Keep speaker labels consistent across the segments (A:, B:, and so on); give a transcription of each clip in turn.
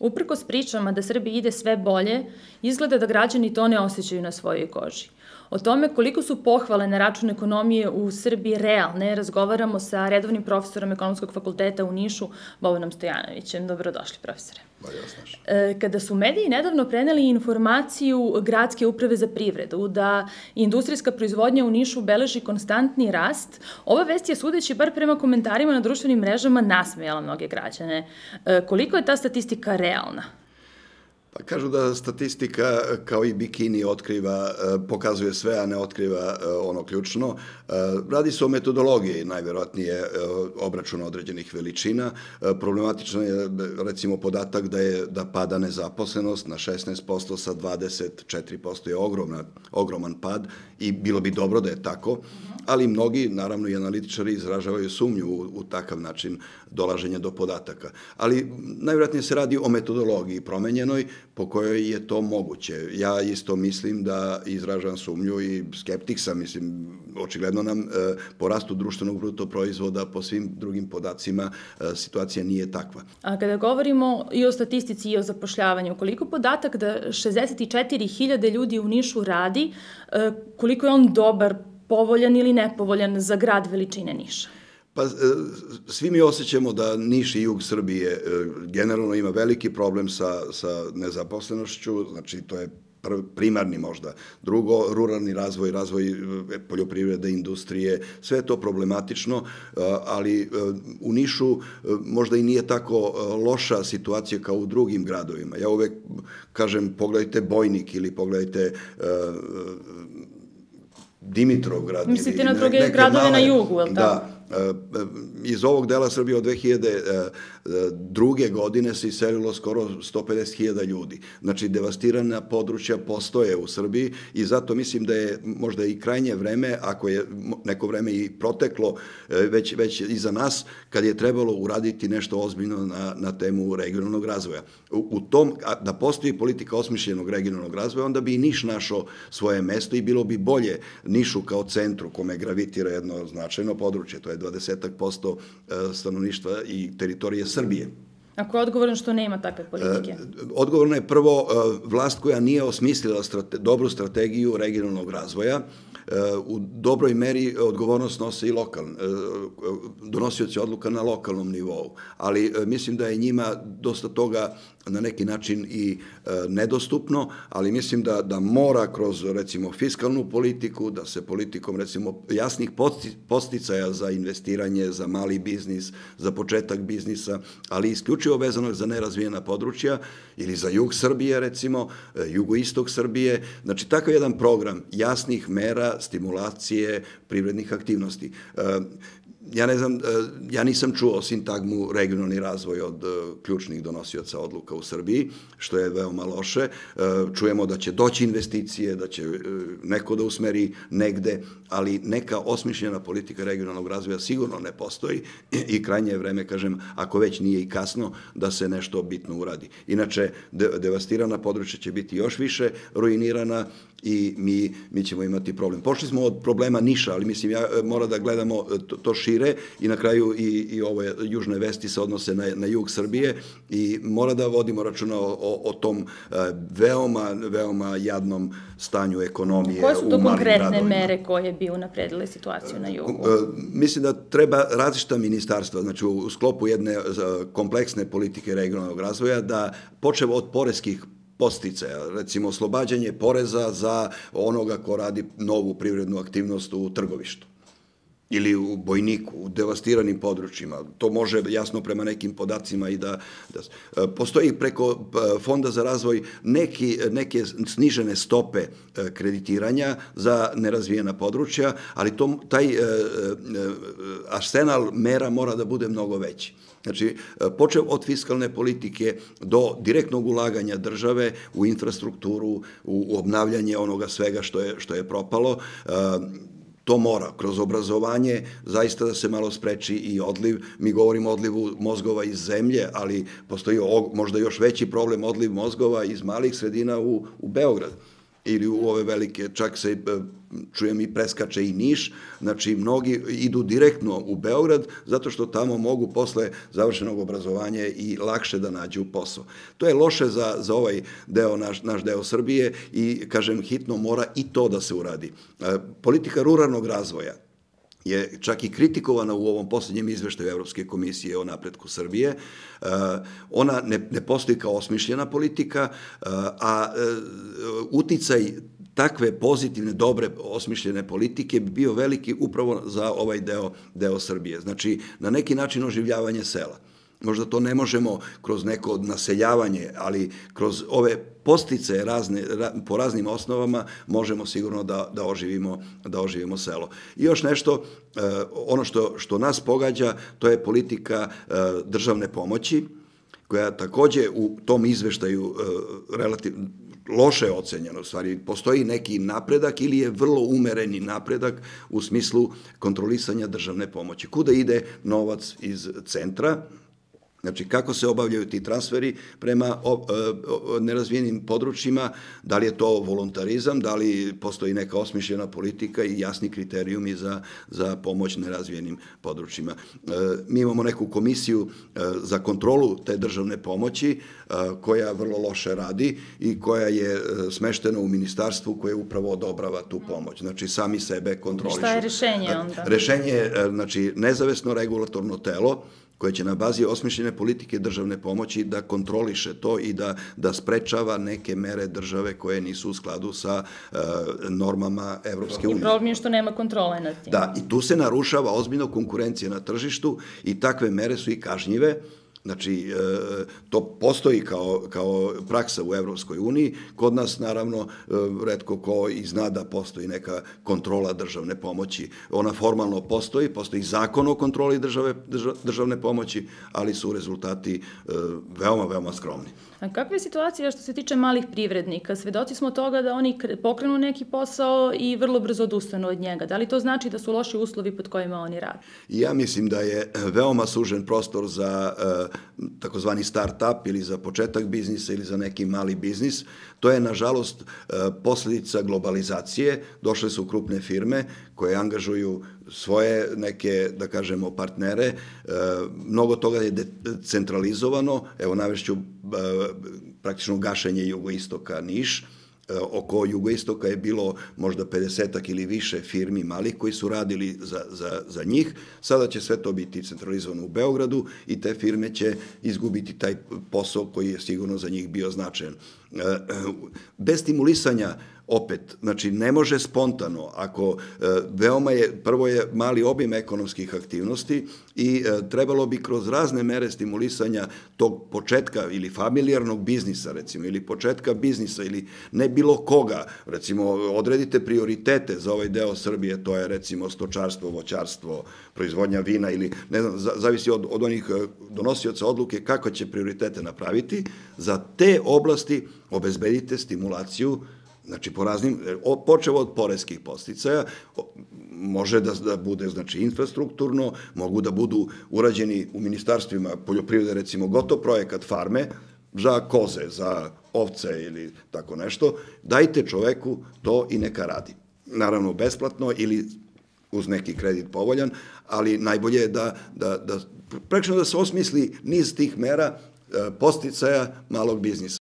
A: Uprkos pričama da Srbiji ide sve bolje, izgleda da građani to ne osjećaju na svojoj koži. O tome koliko su pohvale na račun ekonomije u Srbiji realne, razgovaramo sa redovnim profesorom ekonomskog fakulteta u Nišu, Bobanom Stojanovićem. Dobrodošli, profesore. E, kada su mediji nedavno preneli informaciju Gradske uprave za privredu da industrijska proizvodnja u Nišu beleži konstantni rast, ova vest je sudeći bar prema komentarima na društvenim mrežama nasmejala mnoge građane. E, koliko je ta statistika realna?
B: Pa kažu da statistika kao i bikini otkriva, e, pokazuje sve, a ne otkriva e, ono ključno. E, radi se o metodologiji, najverovatnije obračuna određenih veličina. Problematično je recimo podatak da je da pada nezaposlenost na 16% sa 24% je ogromna, ogroman pad i bilo bi dobro da je tako, ali mnogi, naravno i analitičari, izražavaju sumnju u, u takav način dolaženja do podataka. Ali najvjerojatnije se radi o metodologiji promenjenoj po kojoj je to moguće. Ja isto mislim da izražavam sumnju i skeptik sam, mislim, očigledno nam e, po rastu društvenog bruto proizvoda, po svim drugim podacima, e, situacija nije takva.
A: A kada govorimo i o statistici i o zapošljavanju, koliko podatak da 64.000 ljudi u Nišu radi, e, koliko je on dobar, povoljan ili nepovoljan za grad veličine Niša?
B: Pa, e, svi mi osjećamo da Niš i jug Srbije e, generalno ima veliki problem sa, sa nezaposlenošću, znači to je primarni možda. Drugo, ruralni razvoj, razvoj e, poljoprivrede, industrije, sve je to problematično, ali u Nišu možda i nije tako loša situacija kao u drugim gradovima. Ja uvek kažem, pogledajte Bojnik ili pogledajte Dimitrovgrad.
A: Mislite na druge gradove male, na jugu, je li
B: da, tako? Da, iz ovog dela Srbije od 2002. godine se iselilo skoro 150.000 ljudi. Znači, devastirana područja postoje u Srbiji i zato mislim da je možda i krajnje vreme, ako je neko vreme i proteklo e, već, već iza nas, kad je trebalo uraditi nešto ozbiljno na, na temu regionalnog razvoja. U, u tom, da postoji politika osmišljenog regionalnog razvoja, onda bi i Niš našao svoje mesto i bilo bi bolje Nišu kao centru kome gravitira jedno značajno područje, to je 20% e, stanovništva i teritorije Srbije.
A: Ako je odgovoran što nema takve politike? E,
B: odgovorna je prvo e, vlast koja nije osmislila strate, dobru strategiju regionalnog razvoja, u dobroj meri odgovornost nose i lokal, donosioci odluka na lokalnom nivou, ali mislim da je njima dosta toga na neki način i e, nedostupno, ali mislim da, da mora kroz recimo fiskalnu politiku, da se politikom recimo jasnih posticaja za investiranje, za mali biznis, za početak biznisa, ali isključivo vezanog za nerazvijena područja ili za jug Srbije recimo, e, jugoistok Srbije, znači takav jedan program jasnih mera, stimulacije privrednih aktivnosti. E, ja ne znam, e, ja nisam čuo sintagmu regionalni razvoj od e, ključnih donosioca odluka u Srbiji, što je veoma loše. E, čujemo da će doći investicije, da će neko da usmeri negde, ali neka osmišljena politika regionalnog razvoja sigurno ne postoji i krajnje je vreme, kažem, ako već nije i kasno, da se nešto bitno uradi. Inače, devastirana područja će biti još više ruinirana i mi, mi ćemo imati problem. Pošli smo od problema Niša, ali mislim, ja mora da gledamo to, to šire i na kraju i, i ove južne vesti se odnose na, na jug Srbije i mora da vodimo računa o, o, o tom uh, veoma, veoma jadnom stanju ekonomije
A: Koje su to konkretne gradovima. mere koje bi unapredile situaciju na jugu?
B: Mislim da treba različita ministarstva, znači u, u sklopu jedne kompleksne politike regionalnog razvoja da počeva od poreskih posticaja, recimo oslobađanje poreza za onoga ko radi novu privrednu aktivnost u trgovištu ili u bojniku, u devastiranim područjima. To može jasno prema nekim podacima i da, da postoji preko e, Fonda za razvoj neki, neke snižene stope e, kreditiranja za nerazvijena područja, ali to, taj e, arsenal mera mora da bude mnogo veći. Znači, počeo od fiskalne politike do direktnog ulaganja države u infrastrukturu, u obnavljanje onoga svega što je, što je propalo, to mora kroz obrazovanje zaista da se malo spreči i odliv. Mi govorimo o odlivu mozgova iz zemlje, ali postoji možda još veći problem odliv mozgova iz malih sredina u, u Beograd. ili u ove velike, čak se čujem i preskače i Niš, znači mnogi idu direktno u Beograd zato što tamo mogu posle završenog obrazovanja i lakše da nađu posao. To je loše za, za ovaj deo, naš, naš deo Srbije i, kažem, hitno mora i to da se uradi. E, politika ruralnog razvoja, je čak i kritikovana u ovom poslednjem izveštaju Evropske komisije o napretku Srbije. E, ona ne, ne postoji kao osmišljena politika, e, a uticaj takve pozitivne, dobre, osmišljene politike bi bio veliki upravo za ovaj deo, deo Srbije. Znači, na neki način oživljavanje sela. Možda to ne možemo kroz neko naseljavanje, ali kroz ove postice razne, ra, po raznim osnovama možemo sigurno da, da, oživimo, da oživimo selo. I još nešto, e, ono što, što nas pogađa, to je politika e, državne pomoći, koja takođe u tom izveštaju e, relativno loše ocenjeno, u stvari postoji neki napredak ili je vrlo umereni napredak u smislu kontrolisanja državne pomoći. Kuda ide novac iz centra, Znači, kako se obavljaju ti transferi prema o, o, o, nerazvijenim područjima, da li je to voluntarizam, da li postoji neka osmišljena politika i jasni kriterijumi za, za pomoć nerazvijenim područjima. E, mi imamo neku komisiju e, za kontrolu te državne pomoći, e, koja vrlo loše radi i koja je e, smeštena u ministarstvu koje upravo odobrava tu pomoć. Znači, sami sebe kontrolišu.
A: Šta je rešenje onda?
B: Rešenje je, e, znači, nezavisno regulatorno telo, koje će na bazi osmišljene politike državne pomoći da kontroliše to i da, da sprečava neke mere države koje nisu u skladu sa uh, normama Evropske unije.
A: I problem je što nema kontrole nad tim.
B: Da, i tu se narušava ozbiljno konkurencija na tržištu i takve mere su i kažnjive, Znači, e, to postoji kao, kao praksa u Evropskoj uniji. Kod nas, naravno, e, redko ko i zna da postoji neka kontrola državne pomoći. Ona formalno postoji, postoji zakon o kontroli države, državne pomoći, ali su rezultati e, veoma, veoma skromni.
A: A kakva je situacija što se tiče malih privrednika? Svedoci smo toga da oni pokrenu neki posao i vrlo brzo odustanu od njega. Da li to znači da su loši uslovi pod kojima oni rade?
B: Ja mislim da je veoma sužen prostor za takozvani start-up ili za početak biznisa ili za neki mali biznis. To je, nažalost, uh, posledica globalizacije. Došle su krupne firme koje angažuju svoje neke, da kažemo, partnere. E, mnogo toga je decentralizovano. Evo, navešću e, praktično gašenje jugoistoka Niš. E, oko jugoistoka je bilo možda 50 ili više firmi malih koji su radili za, za, za njih. Sada će sve to biti centralizovano u Beogradu i te firme će izgubiti taj posao koji je sigurno za njih bio značajan. Bez stimulisanja opet, znači ne može spontano, ako e, veoma je, prvo je mali obim ekonomskih aktivnosti i e, trebalo bi kroz razne mere stimulisanja tog početka ili familijarnog biznisa recimo, ili početka biznisa ili ne bilo koga, recimo odredite prioritete za ovaj deo Srbije, to je recimo stočarstvo, voćarstvo, proizvodnja vina ili ne znam, zavisi od, od onih e, donosioca odluke kako će prioritete napraviti, za te oblasti obezbedite stimulaciju Znači, po raznim, počevo od poreskih posticaja, može da, da bude, znači, infrastrukturno, mogu da budu urađeni u ministarstvima poljoprivrede, recimo, gotov projekat farme, za koze, za ovce ili tako nešto, dajte čoveku to i neka radi. Naravno, besplatno ili uz neki kredit povoljan, ali najbolje je da, da, da prekšno da se osmisli niz tih mera e, posticaja malog biznisa.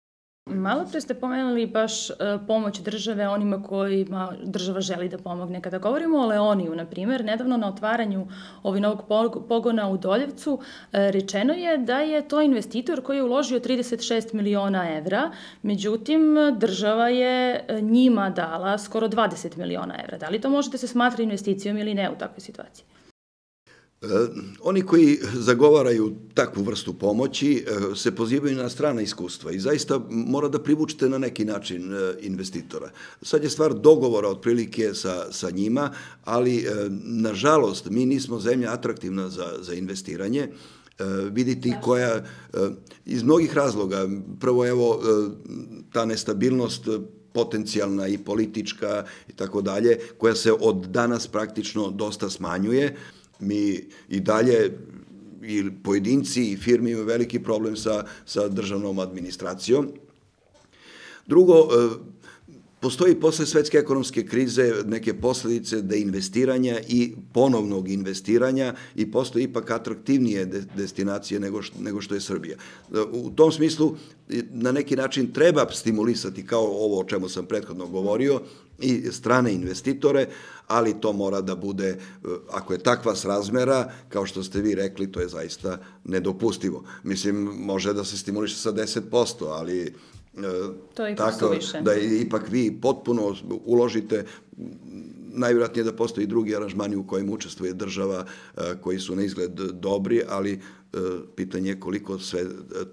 A: Malo pre ste pomenuli baš uh, pomoć države onima kojima država želi da pomogne. Kada govorimo o Leoniju, na primer, nedavno na otvaranju ovih novog pogona u Doljevcu, uh, rečeno je da je to investitor koji je uložio 36 miliona evra, međutim, država je e, njima dala skoro 20 miliona evra. Da li to može da se smatra investicijom ili ne u takvoj situaciji?
B: E, oni koji zagovaraju takvu vrstu pomoći e, se pozivaju na strana iskustva i zaista mora da privučete na neki način e, investitora. Sad je stvar dogovora otprilike sa, sa njima, ali nažalost mi nismo zemlja atraktivna za, za investiranje. Vidite koja iz mnogih razloga. Prvo evo ta nestabilnost potencijalna i politička i tako dalje koja se od danas praktično dosta smanjuje mi i dalje i pojedinci i firme imaju veliki problem sa, sa državnom administracijom. Drugo, e, Postoji posle svetske ekonomske krize neke posledice deinvestiranja i ponovnog investiranja i postoji ipak atraktivnije de destinacije nego što, nego što je Srbija. U tom smislu na neki način treba stimulisati kao ovo o čemu sam prethodno govorio i strane investitore, ali to mora da bude, ako je takva srazmera, kao što ste vi rekli, to je zaista nedopustivo. Mislim, može da se stimuliše sa 10%, ali
A: To je ipak tako, više.
B: Da ipak vi potpuno uložite najvjerojatnije da postoji drugi aranžmani u kojim učestvuje država e, koji su na izgled dobri, ali e, pitanje je koliko sve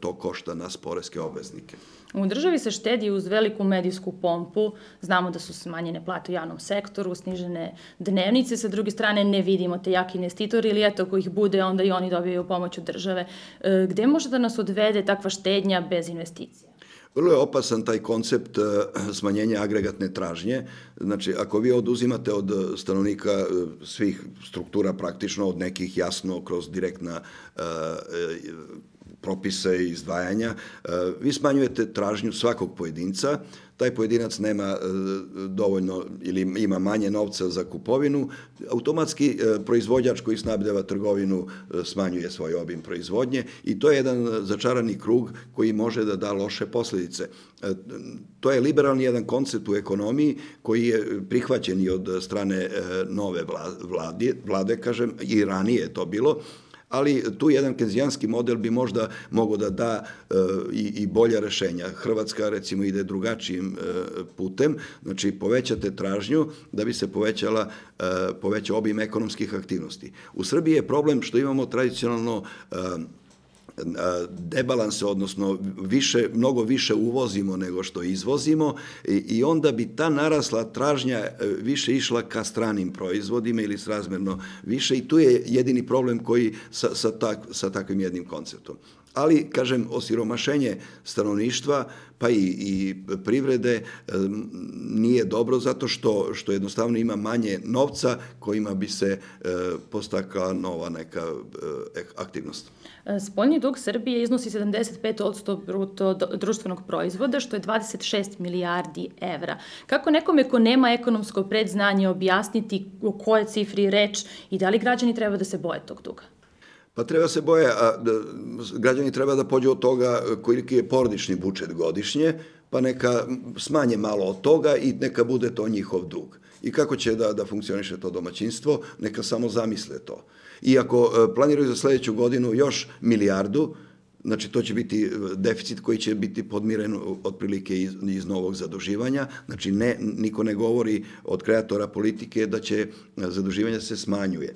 B: to košta nas poreske obveznike.
A: U državi se štedi uz veliku medijsku pompu, znamo da su smanjene plate u javnom sektoru, snižene dnevnice, sa druge strane ne vidimo te jaki investitori ili eto ko ih bude, onda i oni dobijaju pomoć od države. E, gde može da nas odvede takva štednja bez investicija?
B: Vrlo je opasan taj koncept e, smanjenja agregatne tražnje. Znači, ako vi oduzimate od stanovnika e, svih struktura praktično, od nekih jasno kroz direktna e, propise i izdvajanja, vi smanjujete tražnju svakog pojedinca, taj pojedinac nema e, dovoljno ili ima manje novca za kupovinu, automatski e, proizvođač koji snabdeva trgovinu e, smanjuje svoj obim proizvodnje i to je jedan začarani krug koji može da da loše posledice. To je liberalni jedan koncept u ekonomiji koji je prihvaćen i od strane nove vlade, vlade kažem, i ranije je to bilo, ali tu jedan kenzijanski model bi možda mogo da da e, i, i bolja rešenja. Hrvatska recimo ide drugačijim e, putem, znači povećate tražnju da bi se povećala poveća obim ekonomskih aktivnosti. U Srbiji je problem što imamo tradicionalno e, debalanse, odnosno više, mnogo više uvozimo nego što izvozimo i, i onda bi ta narasla tražnja e, više išla ka stranim proizvodima ili srazmerno više i tu je jedini problem koji sa, sa, tak, sa takvim jednim konceptom. Ali, kažem, osiromašenje stanovništva pa i, i privrede e, nije dobro zato što, što jednostavno ima manje novca kojima bi se e, postakla nova neka aktivnost.
A: Spoljni dug Srbije iznosi 75% bruto društvenog proizvoda, što je 26 milijardi evra. Kako nekome ko nema ekonomsko predznanje objasniti o koje cifri reč i da li građani treba da se boje tog duga?
B: Pa treba se boje, a da, građani treba da pođu od toga koliki je porodični budžet godišnje, pa neka smanje malo od toga i neka bude to njihov dug. I kako će da, da funkcioniše to domaćinstvo, neka samo zamisle to. I ako e, planiraju za sledeću godinu još milijardu, Znači, to će biti e, deficit koji će biti podmiren otprilike iz, iz novog zaduživanja. Znači, ne, niko ne govori od kreatora politike da će zaduživanje se smanjuje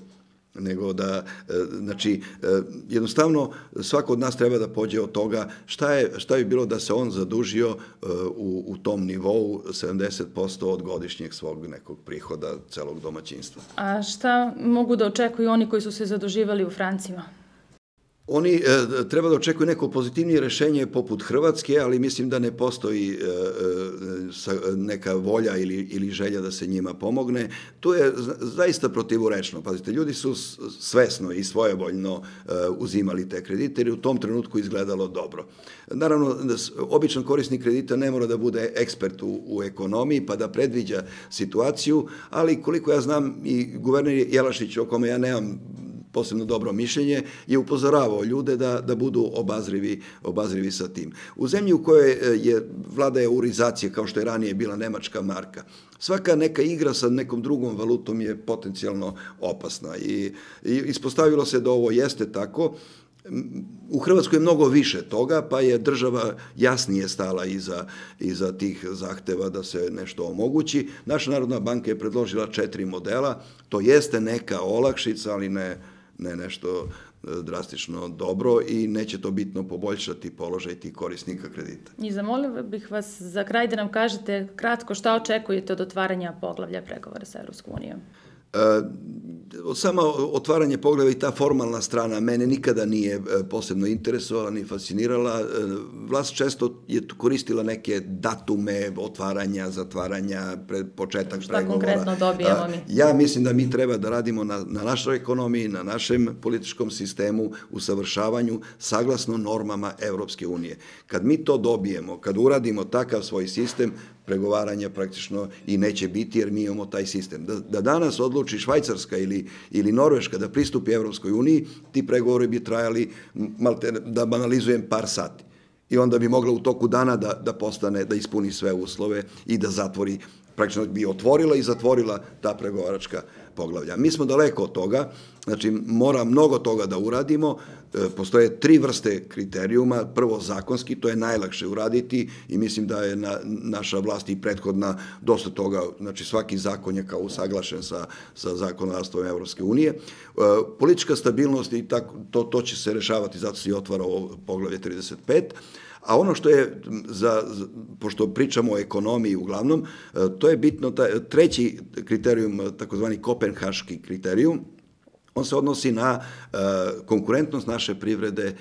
B: nego da, e, znači, e, jednostavno svako od nas treba da pođe od toga šta je, šta je bilo da se on zadužio e, u, u tom nivou 70% od godišnjeg svog nekog prihoda celog domaćinstva.
A: A šta mogu da očekuju oni koji su se zaduživali u francima?
B: Oni e, treba da očekuju neko pozitivnije rešenje poput Hrvatske, ali mislim da ne postoji e, e, neka volja ili, ili želja da se njima pomogne. To je zaista protivurečno. Pazite, ljudi su svesno i svojevoljno e, uzimali te kredite jer u tom trenutku izgledalo dobro. Naravno, običan korisnik kredita ne mora da bude ekspert u, u ekonomiji pa da predviđa situaciju, ali koliko ja znam i guverner Jelašić, o kome ja nemam posebno dobro mišljenje, je upozoravao ljude da, da budu obazrivi, obazrivi sa tim. U zemlji u kojoj e, je vlada eurizacija, kao što je ranije bila nemačka marka, svaka neka igra sa nekom drugom valutom je potencijalno opasna i, i ispostavilo se da ovo jeste tako, U Hrvatskoj je mnogo više toga, pa je država jasnije stala iza, iza tih zahteva da se nešto omogući. Naša Narodna banka je predložila četiri modela, to jeste neka olakšica, ali ne ne nešto e, drastično dobro i neće to bitno poboljšati položaj tih korisnika kredita.
A: I zamolio bih vas za kraj da nam kažete kratko šta očekujete od otvaranja poglavlja pregovora sa Europskom unijom.
B: E, samo otvaranje pogleda i ta formalna strana mene nikada nije e, posebno interesovala ni fascinirala. E, vlast često je koristila neke datume otvaranja, zatvaranja, pre, početak
A: Šta
B: pregovora.
A: konkretno dobijemo mi?
B: Ja mislim da mi treba da radimo na, na našoj ekonomiji, na našem političkom sistemu, u savršavanju saglasno normama Evropske unije. Kad mi to dobijemo, kad uradimo takav svoj sistem, pregovaranja praktično i neće biti jer mi imamo taj sistem. Da, da danas odluči Švajcarska ili, ili Norveška da pristupi Evropskoj uniji, ti pregovori bi trajali, malte, da banalizujem, par sati. I onda bi mogla u toku dana da, da postane, da ispuni sve uslove i da zatvori, praktično bi otvorila i zatvorila ta pregovaračka poglavlja. Mi smo daleko od toga, znači mora mnogo toga da uradimo, e, postoje tri vrste kriterijuma, prvo zakonski, to je najlakše uraditi i mislim da je na, naša vlast i prethodna dosta toga, znači svaki zakon je kao usaglašen sa, sa zakonodavstvom Evropske unije. E, politička stabilnost i tako, to, to će se rešavati, zato se i otvara ovo poglavlje 35, A ono što je, za, pošto pričamo o ekonomiji uglavnom, e, to je bitno, taj, treći kriterijum, takozvani kopenhaški kriterijum, On se odnosi na e, konkurentnost naše privrede e,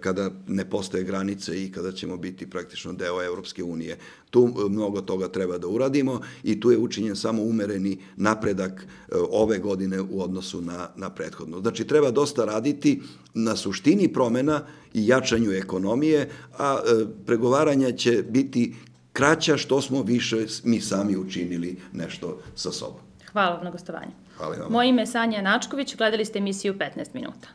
B: kada ne postoje granice i kada ćemo biti praktično deo Evropske unije. Tu e, mnogo toga treba da uradimo i tu je učinjen samo umereni napredak e, ove godine u odnosu na, na prethodno. Znači, treba dosta raditi na suštini promena i jačanju ekonomije, a pregovaranja će biti kraća što smo više mi sami učinili nešto sa sobom.
A: Hvala na gostovanju.
B: Hvala vam.
A: Moje ime je Sanja Načković, gledali ste emisiju 15 minuta.